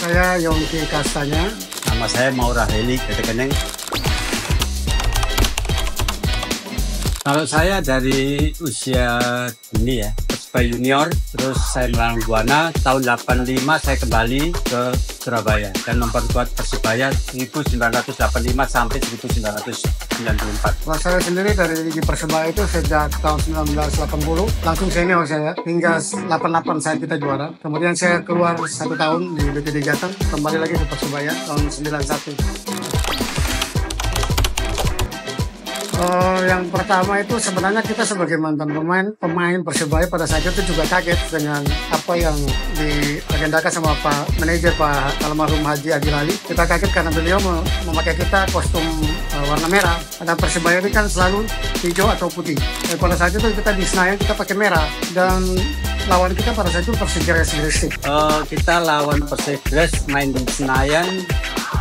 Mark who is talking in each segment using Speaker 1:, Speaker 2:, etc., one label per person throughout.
Speaker 1: Saya Yongki Kastanya.
Speaker 2: Nama saya Maura Heli Ketekeneng. Kalau saya dari usia dini ya, Persebaya Junior, terus saya melawan Buana, tahun 85 saya kembali ke Surabaya dan memperkuat Persebaya 1985 sampai 1994.
Speaker 1: Kalau saya sendiri dari Ligi Persebaya itu sejak tahun 1980, langsung senior saya, hingga 88 saya kita juara. Kemudian saya keluar satu tahun di BPD Jateng, kembali lagi ke Persebaya tahun 91. Uh, yang pertama itu sebenarnya kita sebagai mantan pemain pemain persebaya pada saat itu juga kaget dengan apa yang diagendakan sama Pak manajer Pak almarhum Haji Adi Lali. Kita kaget karena beliau memakai kita kostum uh, warna merah. Karena persebaya ini kan selalu hijau atau putih. Dan pada saat itu kita di Senayan kita pakai merah dan lawan kita pada saat itu Persegres Gresik.
Speaker 2: Uh, kita lawan Persegres main di Senayan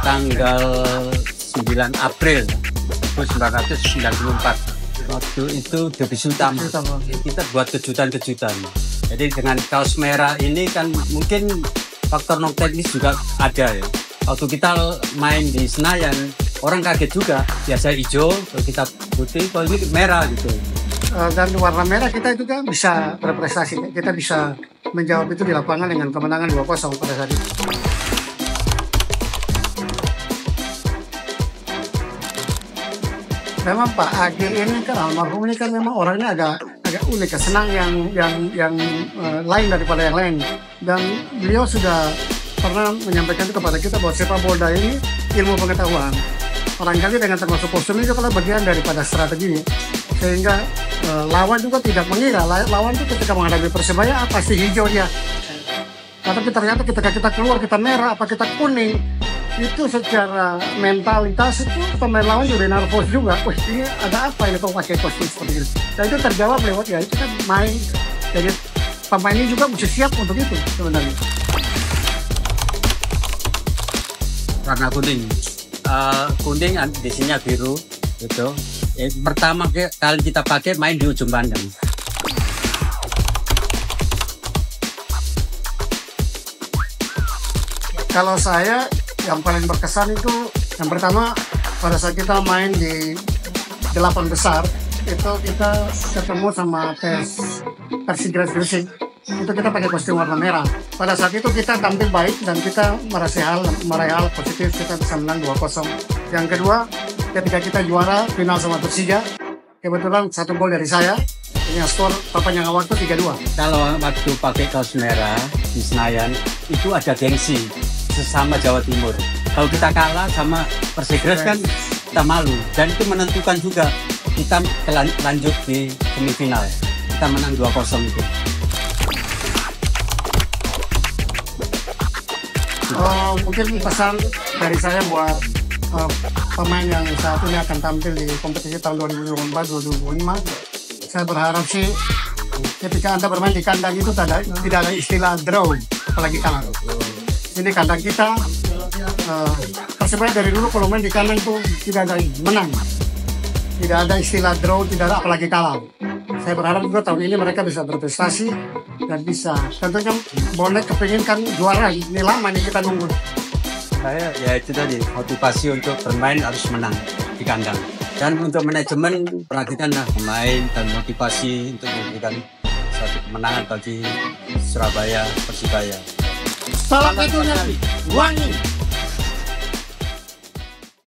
Speaker 2: tanggal 9 April 1994 waktu itu divisi utama kita buat kejutan-kejutan. Jadi dengan kaos merah ini kan mungkin faktor non teknis juga ada ya. Waktu kita main di Senayan orang kaget juga. Biasa hijau kita putih kalau ini merah gitu.
Speaker 1: Eh, dan warna merah kita itu kan bisa berprestasi kita bisa menjawab itu di lapangan dengan kemenangan 2-0 pada saat itu memang Pak Agi ini kan almarhum ini kan memang orangnya agak agak unik, senang yang yang yang uh, lain daripada yang lain. Dan beliau sudah pernah menyampaikan itu kepada kita bahwa sepak bola ini ilmu pengetahuan. Barangkali dengan termasuk kostum itu kalau bagian daripada strategi sehingga uh, lawan juga tidak mengira lawan itu ketika menghadapi persebaya apa sih hijau dia. Tapi ternyata ketika kita keluar kita merah apa kita kuning itu secara mentalitas itu pemain lawan juga nervous juga. Wah ini ada apa ini kok pakai kostum seperti itu? Dan itu terjawab lewat ya itu kan main. Jadi pemain ini juga mesti siap untuk itu sebenarnya.
Speaker 2: Warna kuning. Uh, kuning di sini biru gitu. Eh, pertama kali kita pakai main di ujung pandang.
Speaker 1: Kalau saya yang paling berkesan itu yang pertama pada saat kita main di delapan besar itu kita ketemu sama tes Persigras Gresik itu kita pakai kostum warna merah. Pada saat itu kita tampil baik dan kita meraih hal, meraih hal positif kita bisa menang 2-0. Yang kedua, ketika kita juara final sama Persija, kebetulan satu gol dari saya, punya skor papanya waktu 3-2.
Speaker 2: Kalau waktu pakai kaos merah di Senayan, itu ada gengsi sesama Jawa Timur. Kalau kita kalah sama Persegres kan kita malu dan itu menentukan juga kita lanjut di semifinal. Kita menang 2-0 itu.
Speaker 1: Oh, mungkin pesan dari saya buat uh, pemain yang saat ini akan tampil di kompetisi tahun 2024-2025 saya berharap sih ketika anda bermain di kandang itu tidak ada, tidak ada istilah draw apalagi kalah ini kandang kita uh, dari dulu kalau main di kandang itu tidak ada menang tidak ada istilah draw tidak ada apalagi kalah. Saya berharap juga tahun ini mereka bisa berprestasi dan bisa. Tentunya bonek kepingin kan juara. Ini lama nih kita nunggu.
Speaker 2: Saya ya itu tadi motivasi untuk bermain harus menang di kandang. Dan untuk manajemen perhatikanlah pemain dan motivasi untuk memberikan satu kemenangan bagi Surabaya Persibaya
Speaker 1: Salam satunya wangi.